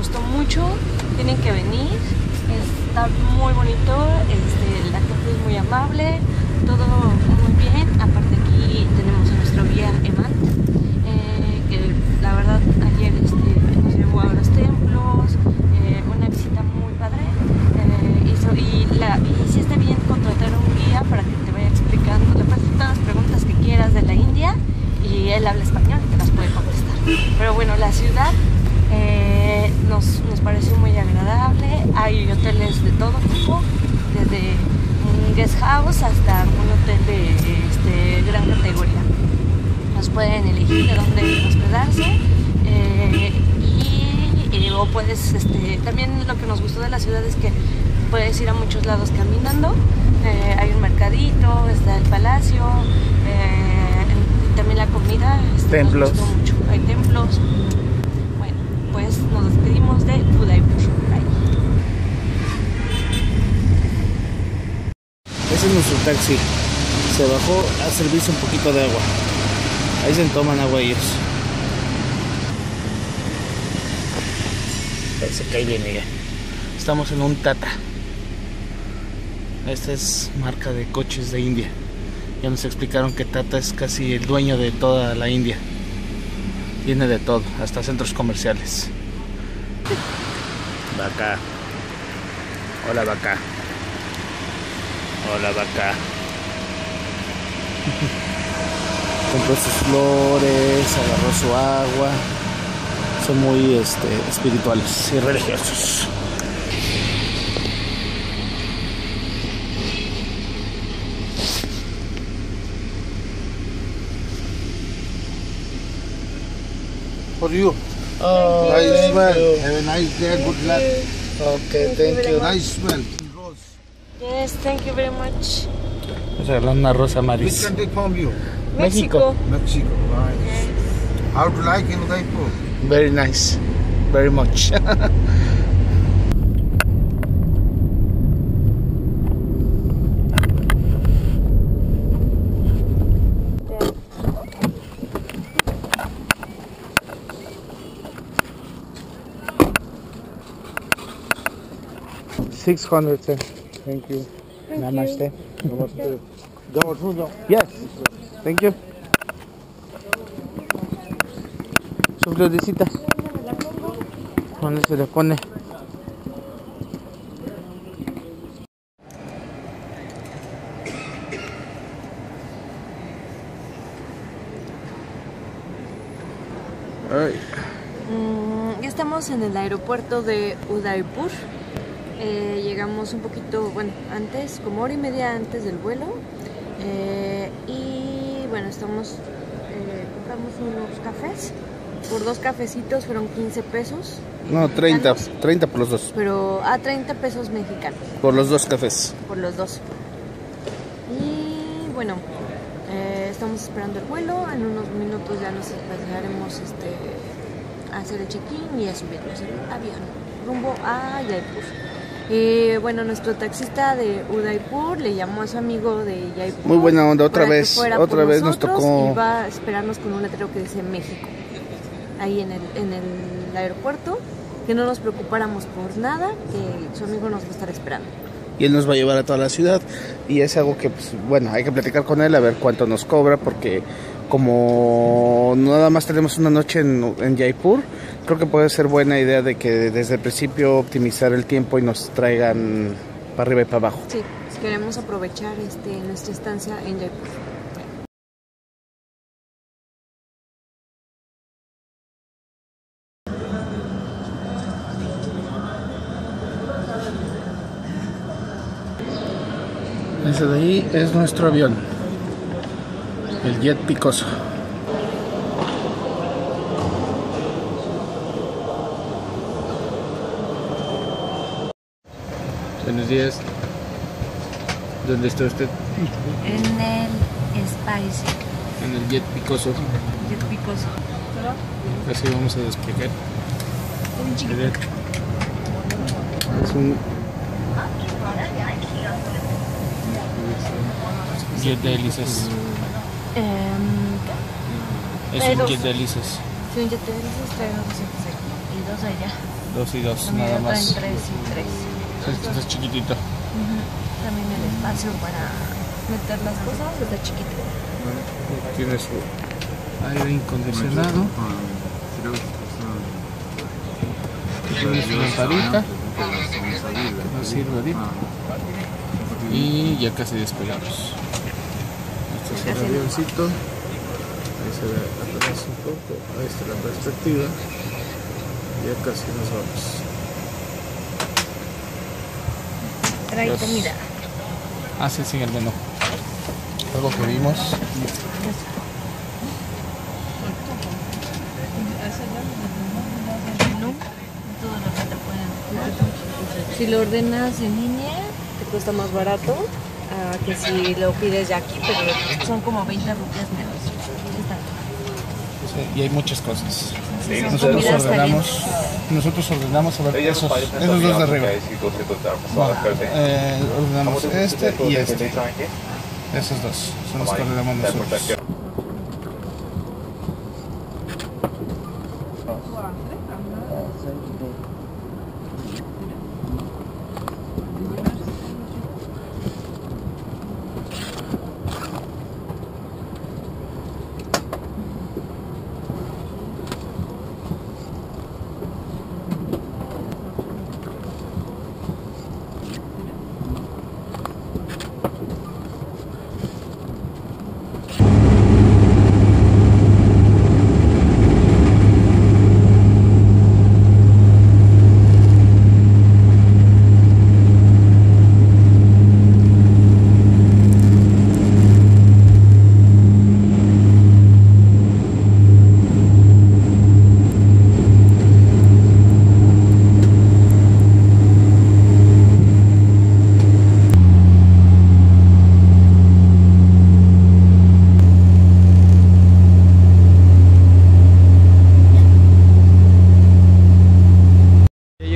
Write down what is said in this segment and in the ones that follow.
gustó mucho. Tienen que venir. Está muy bonito. Este, la gente es muy amable. Todo muy bien. Aparte aquí tenemos a nuestro guía Eman. eh, que la verdad ayer este, nos llevó a los templos. eh, una visita muy padre. eh, hizo- y, la, y sí está bien contratar a un guía para que te vaya explicando. Le puedes hacer todas las preguntas que quieras de la India y él habla español y te las puede contestar. Pero bueno, la ciudad eh, nos, nos pareció muy agradable. Hay hoteles de todo tipo, desde un guest house hasta un hotel de este, gran categoría. Nos pueden elegir de dónde hospedarse. eh, y, y- o puedes, este, también lo que nos gustó de la ciudad es que puedes ir a muchos lados caminando. eh, hay un mercadito, está el palacio, eh, también la comida. este, nos Templos. gustó mucho. Hay templos. Bueno, pues nos despedimos de Udaipur. Ese es nuestro taxi. Se bajó a servirse un poquito de agua. Ahí se toman agua ellos. Parece que ahí viene ya. Estamos en un Tata. Esta es marca de coches de India. Ya nos explicaron que Tata es casi el dueño de toda la India. Tiene de todo, hasta centros comerciales. Vaca. Hola vaca. Hola vaca. Compró sus flores, agarró su agua. Son muy este, espirituales y religiosos. For you. Oh, nice thank smell. you. Have a nice day. Good luck. Okay, thank you. Nice smell. Rose. Yes, thank you very much. Nos regalan una rosa Which maris. country from you? México. Mexico. Nice. How to like in Udaipur? Very nice. Very much. Six hundred, sir. Thank you. Namaste. Yes. Thank you. Su florecita. ¿Dónde se le pone? Ay, Mm, ya estamos en el aeropuerto de Udaipur. Eh, llegamos un poquito, bueno, antes, como hora y media antes del vuelo. Eh, y bueno, estamos, eh, compramos unos cafés. Por dos cafecitos fueron 15 pesos. no, 30, mexicanos, 30 por los dos. Pero a 30 pesos mexicanos. Por los dos cafés. por los dos. Y bueno, eh, estamos esperando el vuelo. En unos minutos ya nos pasaremos este, a hacer el check-in y a subirnos el avión rumbo a Jaipur. Eh, bueno, nuestro taxista de Udaipur le llamó a su amigo de Jaipur. Muy buena onda, otra vez, otra vez nos tocó- Y va a esperarnos con un letrero que dice México. Ahí en el, en el aeropuerto. Que no nos preocupáramos por nada, que su amigo nos va a estar esperando. Y él nos va a llevar a toda la ciudad. Y es algo que, pues, bueno, hay que platicar con él a ver cuánto nos cobra. Porque como nada más tenemos una noche en, en Jaipur, creo que puede ser buena idea de que desde el principio optimizar el tiempo y nos traigan para arriba y para abajo. Sí, queremos aprovechar este, nuestra estancia en Jaipur. es nuestro avión, el Jet Picoso. Buenos días. ¿Dónde está usted? En el Spice. En el Jet Picoso. Jet Picoso. Así vamos a despegar. Es un jet de hélices. Em, Es un dos. jet de hélices. sí, yo te dices, traigo dos aquí y dos allá. Dos y dos, También nada traen más. tres y tres. Este es chiquitito. También el espacio para meter las cosas está chiquito. Tiene su aire incondicionado. Tiene su lamparita nos sirve ahorita. Y ya casi despegamos. El avioncito. Ahí se ve atrás un poco. Ahí está la perspectiva. Ya casi nos vamos. Trae Los- comida. Ah, sí, sí, el menú. Algo que vimos. Si lo ordenas en línea, te cuesta más barato que si lo pides ya aquí, pero son como 20 rupias menos. Y hay muchas cosas. Sí, Nosotros ordenamos, nosotros ordenamos a ver esos, esos dos de arriba. Bueno, eh, ordenamos este y este. Esos dos son los que ordenamos nosotros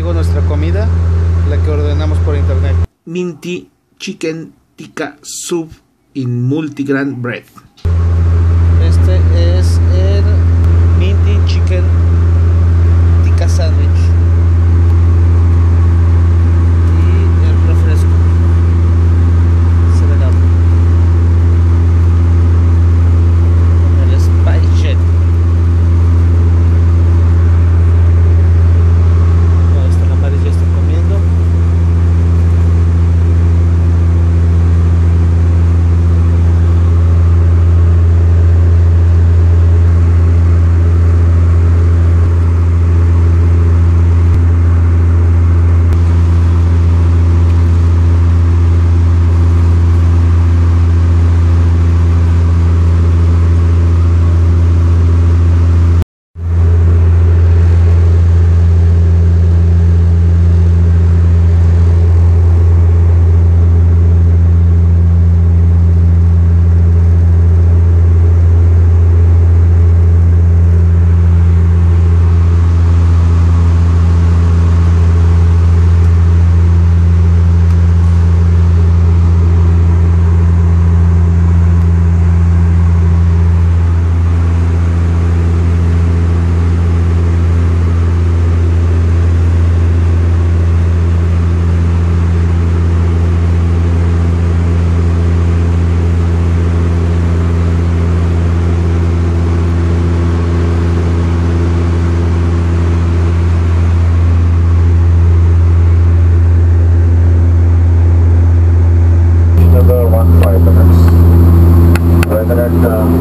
llegó nuestra comida, la que ordenamos por internet. Minty Chicken Tikka Soup in Multigrain Bread. The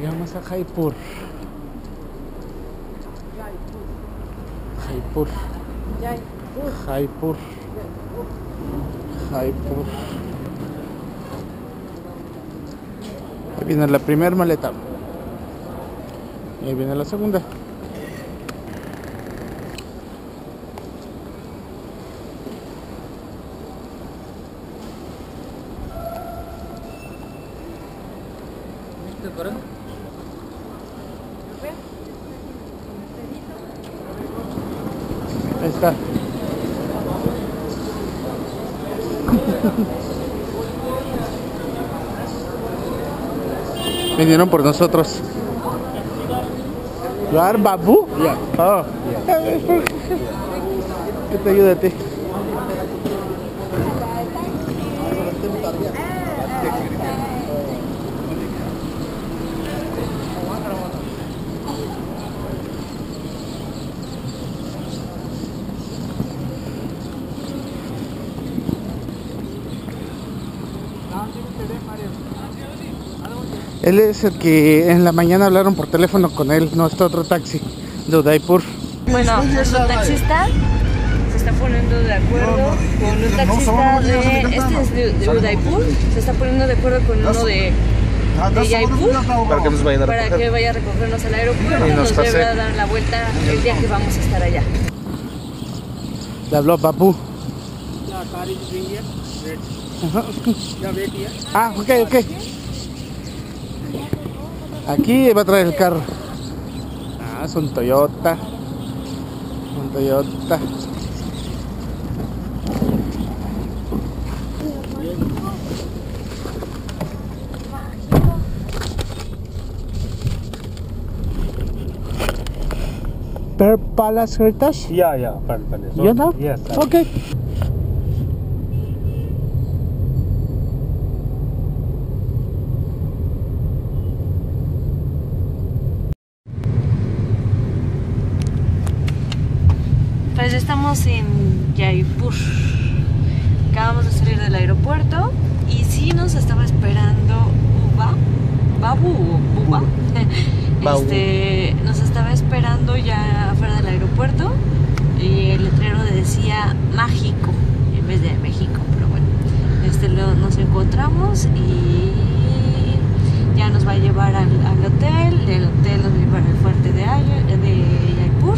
Llegamos a Jaipur. Jaipur. Jaipur. Jaipur. Ahí viene la primera maleta. Ahí viene la segunda. Ahí está. Vinieron por nosotros. ¿You are Babu? Yeah. Oh. ¿Qué te ayuda a ti? Él es el que en la mañana hablaron por teléfono con él, no está otro taxi de Udaipur. Bueno, nuestro taxista se está poniendo de acuerdo con un taxista de. Este es de, de Udaipur, se está poniendo de acuerdo con uno de, de Jaipur Para que nos vayan a para que vaya a recogernos al aeropuerto Y nos nos a dar la vuelta el día que vamos a estar allá. Le habló wait here. Ah, ok, ok. Aquí va a traer el carro. Ah, es un Toyota. Un Toyota. Per Palace Heritage? Yeah, yeah, fine. So, You know? Yes. sir. Okay. Pues ya estamos en Jaipur. Acabamos de salir del aeropuerto y sí nos estaba esperando Uba, Babu o Buba. Babu. Este, nos estaba esperando ya afuera del aeropuerto y el letrero decía mágico en vez de México, pero bueno, este lo- nos encontramos y ya nos va a llevar al, al hotel, del hotel nos va a llevar al fuerte de, Ay- de Jaipur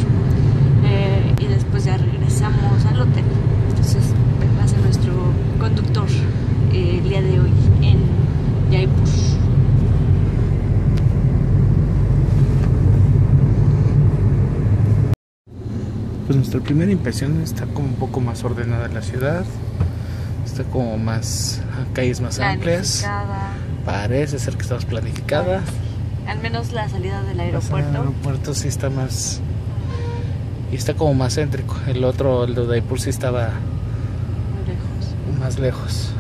eh, y después ya regresamos al hotel. Entonces va a ser nuestro conductor eh, el día de hoy en Jaipur. Pues nuestra primera impresión está como un poco más ordenada la ciudad. Está como más. calles más amplias. Planificada. Parece ser que está más planificada. Al menos la salida del El aeropuerto. aeropuerto sí está más. Y está como más céntrico. El otro, el de Udaipur, sí estaba Muy lejos. más lejos.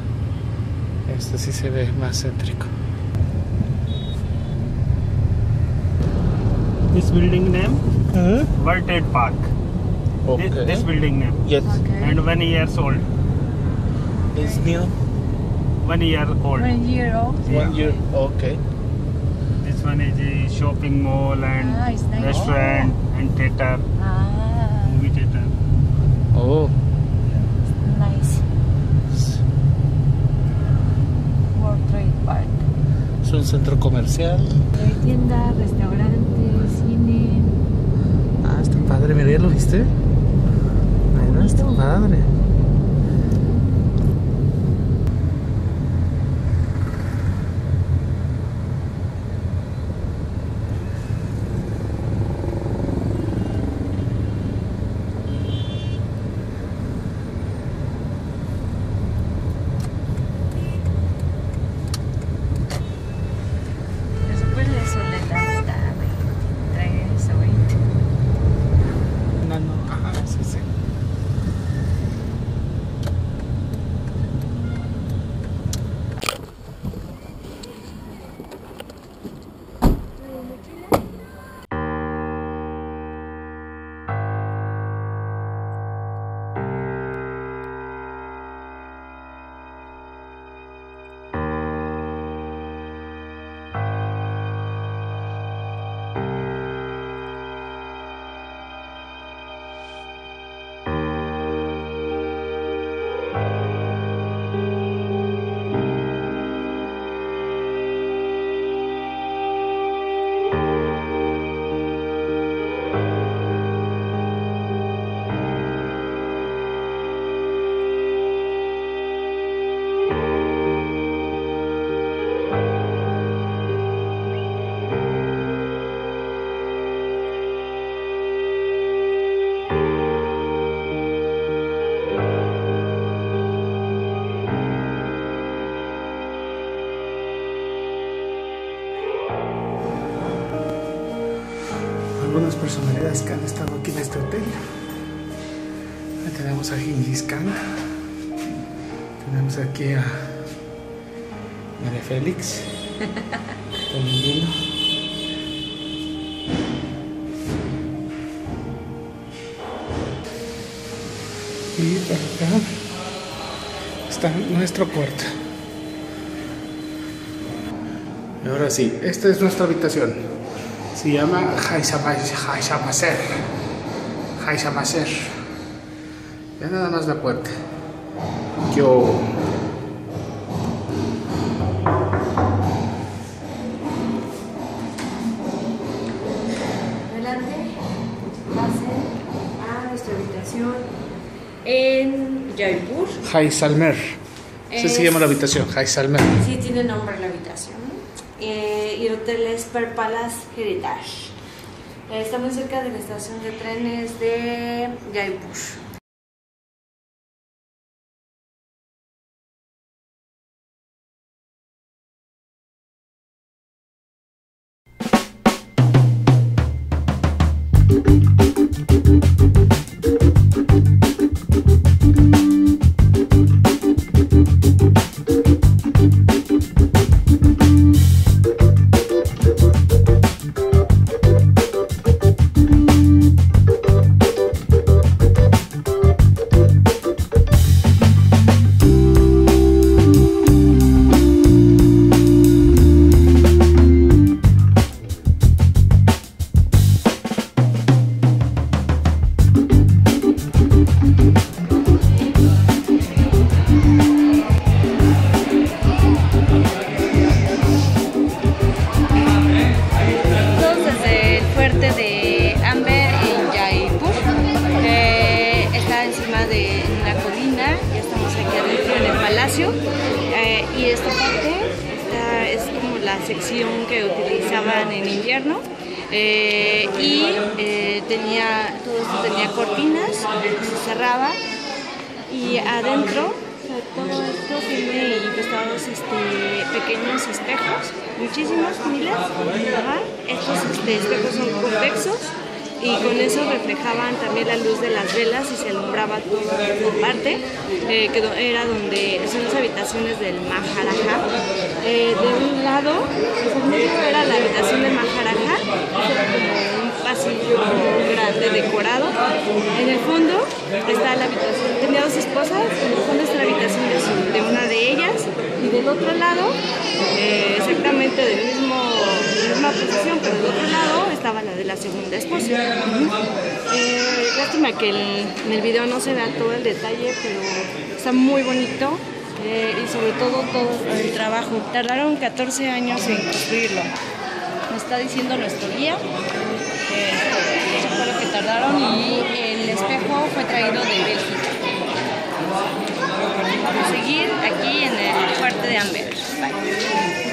Este sí se ve más céntrico. This building name, World Trade Park. Okay. This, building name. Yes. Okay. And one year old. Is new. One year old. One year old. One year. Okay. This one is a shopping mall and ah, nice. restaurant oh. and theater. Ah. Movie theater. Oh. Nice. World Trade Park. Es un centro comercial. Tienda, restaurante, cine. Ah, está padre, mira, ¿ya lo viste? Mira, está padre. Personalidades que han estado aquí en este hotel. Ahí tenemos a Gengis Khan. Tenemos aquí a María Félix. También. Y por acá está nuestro cuarto. Y ahora sí, esta es nuestra habitación. Se llama Haishamaser. Haishamaser. Ya nada más la puerta. Yo. Adelante, pasen a nuestra habitación en Jaipur. Jaisalmer. Se Es- llama la habitación, Jaisalmer. Sí, tiene nombre la habitación. Y el hotel es Per Palace Heritage. Eh, está muy cerca de la estación de trenes de Jaipur. También la luz de las velas y se alumbraba toda esta parte, eh, que era donde son las habitaciones del Maharaja. Eh, de un lado, pues en medio era la habitación del Maharaja, un pasillo grande decorado. En el fondo está la habitación, tenía dos esposas, en el fondo está la habitación de una de ellas y del otro lado, eh, exactamente del mismo, posición, pero del otro lado estaba la de la segunda esposa. Eh, lástima que en el video no se vea todo el detalle, pero está muy bonito. eh, y sobre todo todo el trabajo. Tardaron 14 años en construirlo. Nos está diciendo nuestro guía. que Eso fue lo que tardaron y el espejo fue traído de Bélgica. Vamos a seguir aquí en el fuerte de Amber.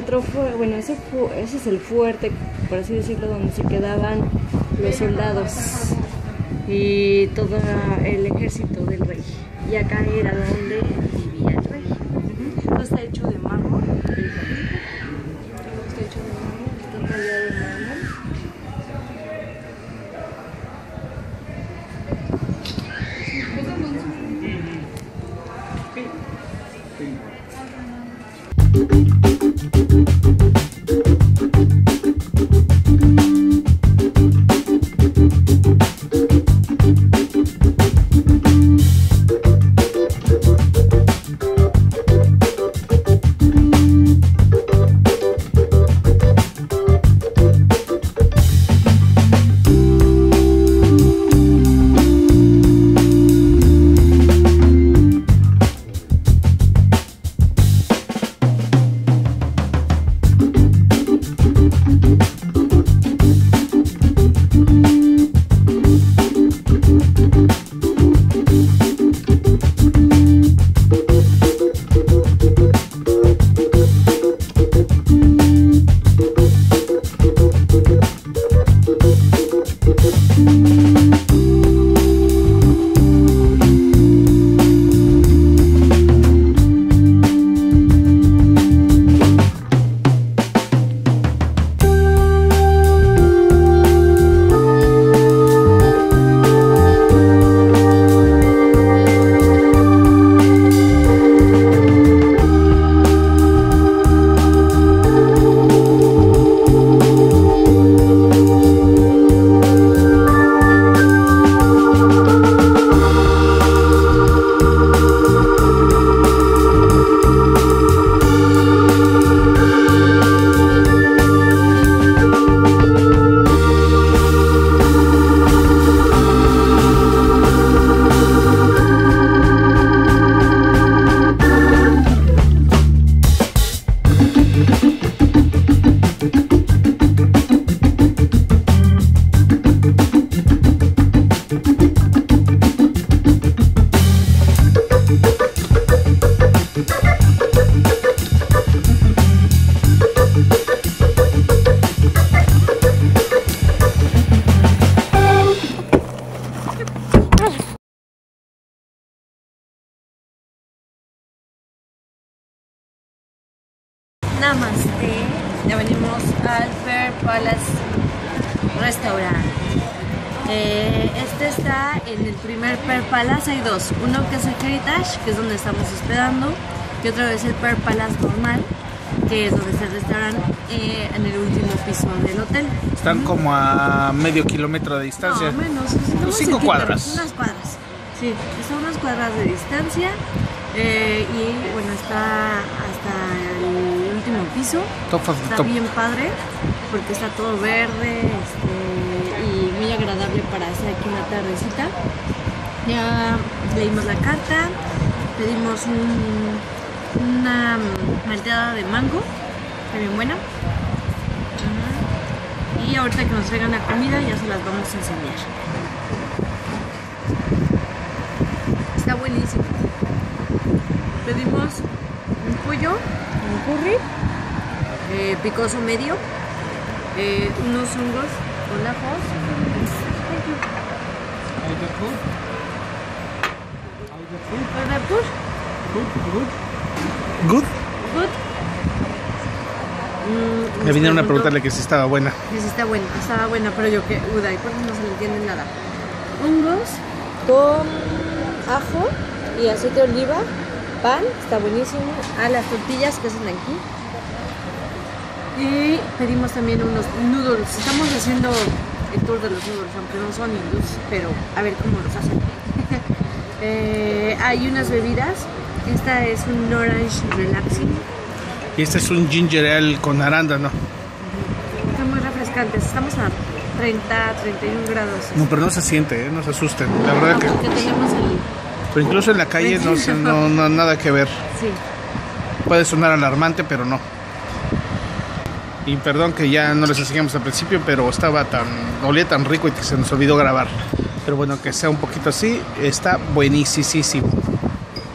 Otro fue, bueno, ese, fu- ese es el fuerte, por así decirlo, donde se quedaban los soldados y todo el ejército del rey. Y acá era donde vivía el rey. Esto está hecho de mármol. Palace Restaurant. Eh, este está en el primer Pearl Palace. Hay dos. Uno que es el Heritage, que es donde estamos hospedando. Y otro es el Pearl Palace normal, que es donde está el restaurante eh, en el último piso del hotel. Están como a medio kilómetro de distancia. No, menos. estamos cinco cuadras. Unas cuadras. Sí, a unas cuadras de distancia. eh, y bueno, está hasta piso. Top of the Está top. bien padre porque está todo verde este, y muy agradable para hacer aquí una tardecita. Ya leímos la carta, pedimos un una malteada de mango, está bien buena. Y ahorita que nos traigan la comida ya se las vamos a enseñar. Está buenísimo. Pedimos un pollo, un curry, eh, picoso medio, eh, unos hongos con ajos. Good. Good. Mm, Me vinieron a preguntarle que si estaba buena. que si está buena, estaba buena, pero yo que Uday, porque no se le entiende nada. Hongos con ajo y aceite de oliva, pan, está buenísimo. A las tortillas que hacen aquí. Y pedimos también unos noodles. Estamos haciendo el tour de los noodles, aunque no son hindús, pero a ver cómo los hacen. Eh, hay unas bebidas. Esta es un orange relaxing. Y este es un ginger ale con arándano. Están muy refrescantes. Estamos a 30, 31 grados. No, pero no se siente, ¿eh? no se asusten. La verdad que. Porque tenemos el... Pero incluso en la calle no, no, no nada que ver. Sí. Puede sonar alarmante, pero no. Y perdón que ya no les enseñamos al principio, pero estaba tan, olía tan rico y que se nos olvidó grabar. Pero bueno, que sea un poquito así, está buenísimo.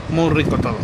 Muy rico todo.